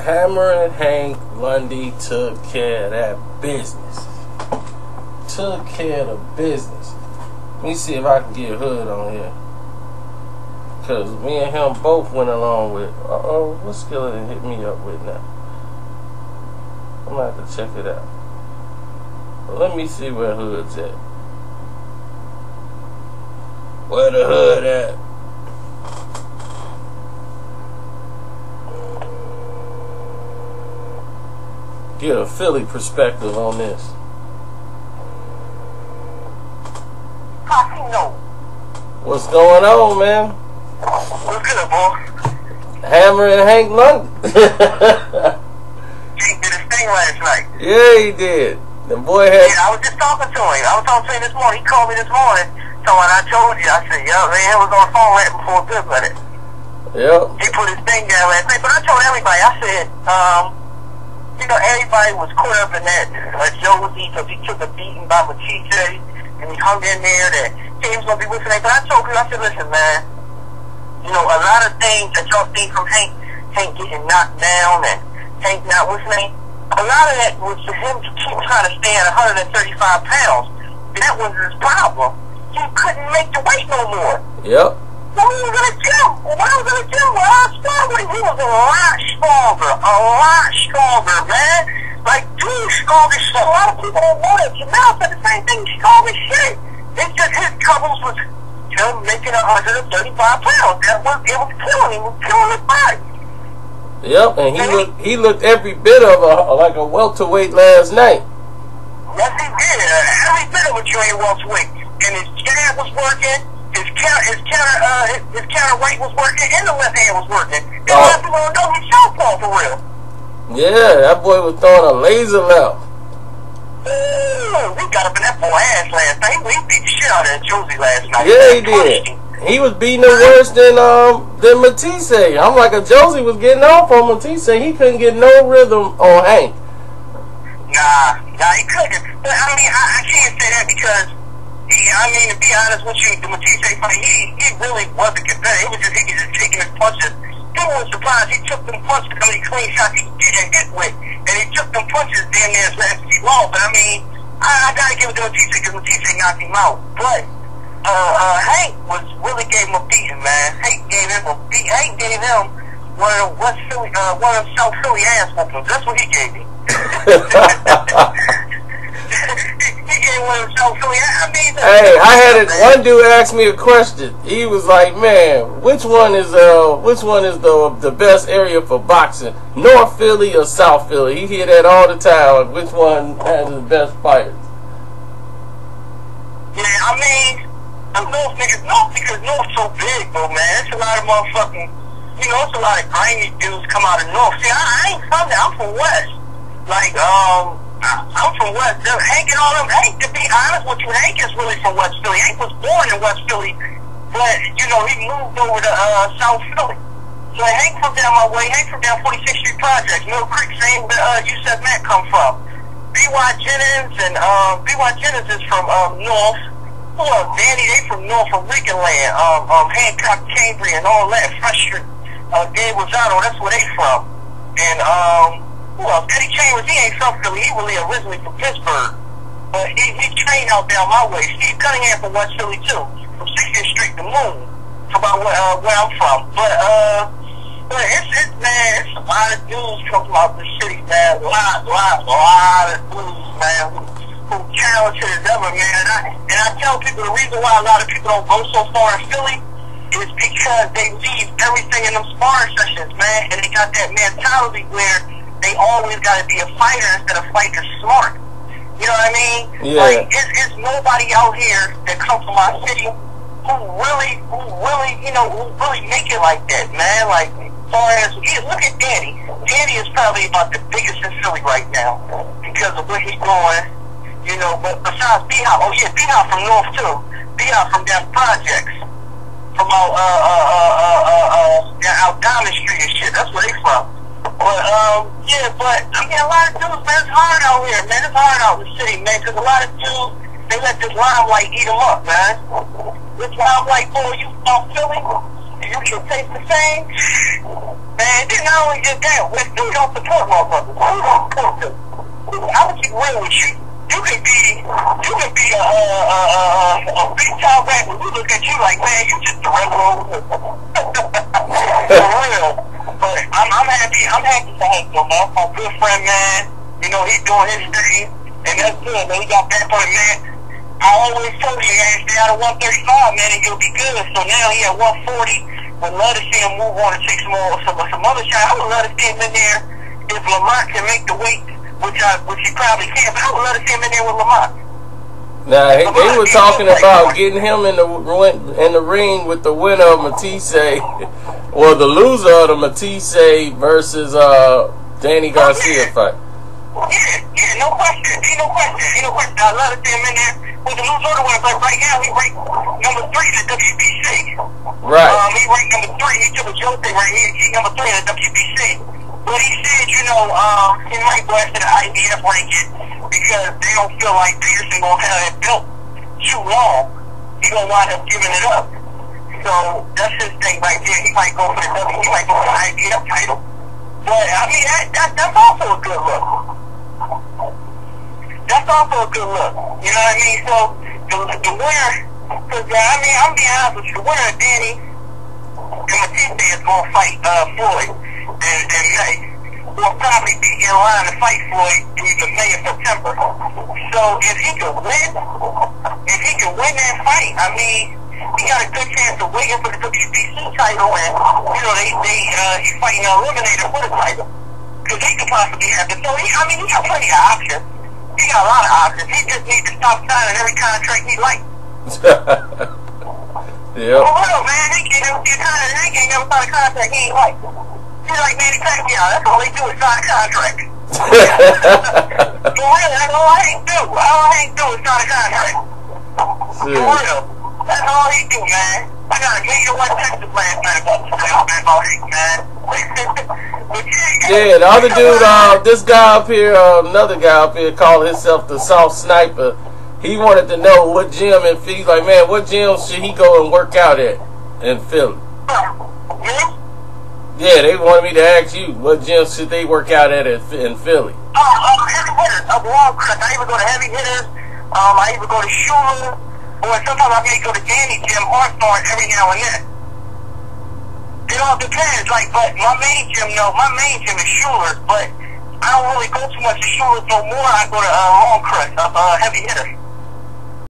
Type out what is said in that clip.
Hammering Hank Lundy took care of that business. Took care of the business. Let me see if I can get Hood on here. Cause me and him both went along with. Uh oh, what Skeleton hit me up with now? I'm gonna have to check it out. But let me see where Hood's at. Where the Hood at? Get a Philly perspective on this. Karceno. What's going on, man? What's good, boy? Hammer and Hank London. He did his thing last night. yeah, he did. The boy had. Yeah, I was just talking to him. I was talking to him this morning. He called me this morning. So when I told you, I said, yo, man, was on the phone right before good with it. Yep. He put his thing down last night. But I told everybody, I said, um, you know, everybody was caught up in that uh, Ajose because he took a beating by Matthysse and he hung in there that he was going to be with him. But I told him, I said, listen, man, you know, a lot of things that y'all see from Hank, Hank getting knocked down and Hank not listening, a lot of that was for him to keep trying to stay at 135 pounds. That was his problem. He couldn't make the weight no more. Yep. When he was in the gym, when I was in the gym, when I was struggling, he was a lot stronger, a lot people that. Said the same thing, he's strong as shit. It's just his troubles was him making 135 pounds. That was, it was killing him, it was killing his body. Yep. And he looked. He looked every bit of a like a welterweight last night. Yes, he did. Every bit of a Joey welterweight. And his jab was working. His counter, his counter, uh, his, his counter was working, and the left hand was working. And of people don't know he's southpaw for real. Yeah, that boy was throwing a laser left. Ooh, we got up in that boy ass last night. We beat the shit out of Ajose last night. Yeah, he did. him. He was beating him worse than um than Matthysse. I'm like a Ajose was getting off on Matthysse. He couldn't get no rhythm on Hank. Nah, nah, he couldn't. But I mean, I, I can't say that because, he, I mean, to be honest with you, the Matthysse fight, he, he really wasn't competitive. It was just, he was just taking his punches. People were surprised. He took them punches, how many clean shots he didn't hit with. And he took them punches damn near as fast as he lost. But I mean, I, I gotta give it to Matthysse because Matthysse knocked him out. But, uh, uh, Hank was, really gave him a beating, man. Hank gave him a beat. Hank gave him one of the West Philly, uh, one of South Philly ass whoopings. That's what he gave me. he gave one of them South I mean, Hey, I had it. One dude asked me a question. He was like, "Man, which one is uh, which one is the the best area for boxing? North Philly or South Philly?" He hear that all the time. Which one has the best fighters? Yeah, I mean, I'm North niggas North because North's so big, though, man. It's a lot of motherfucking, you know, it's a lot of grimy dudes come out of North. See, I, I ain't from there. I'm from West. Like, um, I'm from West. Them- Hank and all them. Hank, to be honest with you, Hank is really from West Philly. Hank was born in West Philly, but you know, he moved over to uh, South Philly. So Hank from down my way. Hank from down 46th Street Project, Mill Creek, same where uh, you said Matt come from. B.Y. Jennings and um, B.Y. Jennings is from um, North. Who else? Danny, they from North Rican land. Um, um, Hancock, Cambrian, all that. Fresh Street. Uh, Dave Lozano, that's where they from. And um, else? Eddie Chambers, he ain't from Philly. He really originally from Pittsburgh. But he, he trained out down my way. Steve Cunningham from West Philly too, from 60th Street to Moon, from about where, uh, where I'm from. But uh, but it's, it's man, it's a lot of dudes come from out the city, man. A lot, lot, lot of dudes, man. Who, who talented as ever, man. And I, and I tell people the reason why a lot of people don't go so far in Philly is because they leave everything in them sparring sessions, man. And they got that mentality where they always got to be a fighter instead of fighting smart. You know what I mean? Yeah. Like, it's, it's nobody out here that comes from our city who really, who really, you know, who really make it like that, man. Like, far as, yeah, look at Danny. Danny is probably about the biggest in Philly right now because of where he's going, you know, but besides B-Hop, oh yeah, B-Hop from North too. B-Hop from down projects. Yeah, but, I mean, a lot of dudes, man, it's hard out here, man. It's hard out in the city, man, because a lot of dudes, they let this limelight eat them up, man. This limelight, boy, you from Philly, you can taste the same. Man, didn't not only just that, Philly don't support motherfuckers. Who don't support them? I'm gonna keep real with you. You can be, you can be a, a, a, a, a big time rapper. We look at you like, man, you just a regular old For real. But I'm, I'm happy, I'm happy for him, though. My good friend, man. You know, he's doing his thing. And that's good, man. He got back on it, man. I always told you, man, stay out of 135, man, and you'll be good. So now he at 140. Would love to see him move on to take some more, some, some other shots. I would love to see him in there if Lamont can make the weight, which I, which he probably can. But I would love to see him in there with Lamont. Now they, they were talking about getting him in the in the ring with the winner of Matthysse, or the loser of the Matthysse versus uh, Danny Garcia fight. Yeah, yeah, no question. Ain't no question. Ain't no question. I love to see him in there with the loser of the winner, but right now he ranked number three in the WBC. Right. Um, he ranked number three. He took a joke thing right here. He's number three in the WBC. But he said, you know, um, he might go after the IBF ranking because they don't feel like Peterson gonna have that belt too long. He gonna wind up giving it up. So that's his thing right there. He might go for the W. He might go for the IBF title. But I mean, that, that that's also a good look. That's also a good look. You know what I mean? So the the winner, because I mean, I'm being honest with you, the winner, Danny and Matthysse is gonna fight uh, Floyd and and May. Will probably be in line to fight Floyd in either May or September. So if he can win, if he can win that fight, I mean, he got a good chance of waiting for the WBC title, and you know they they uh, he's fighting an eliminator for the title because he could possibly have it. So he, I mean, he got plenty of options. He got a lot of options. He just needs to stop signing every contract he likes. yep. For real, man, never get kind of, he can't never sign a contract he ain't like. He's like Manny Pacquiao. That's all he do is sign a contract. For real, that's all I ain't do. All I ain't do is sign a contract. For real. That's all he do, man. I got a one Texas last night about man, about eight, man. yeah, the other dude, uh, this guy up here, uh, another guy up here, called himself the Soft Sniper. He wanted to know what gym in Philly. He's like, man, what gym should he go and work out at in Philly? Yeah, they wanted me to ask you what gym should they work out at in Philly. Oh, um, heavy hitters of long crest. I even go to heavy hitters. Um, I even go to Shuler, or sometimes I may go to Danny Gym Hawthorne every now and then. It all depends. Like, but my main gym, no, my main gym is Shuler, but I don't really go too much to Shuler no more. I go to uh, Longcrest, uh, uh, heavy hitters.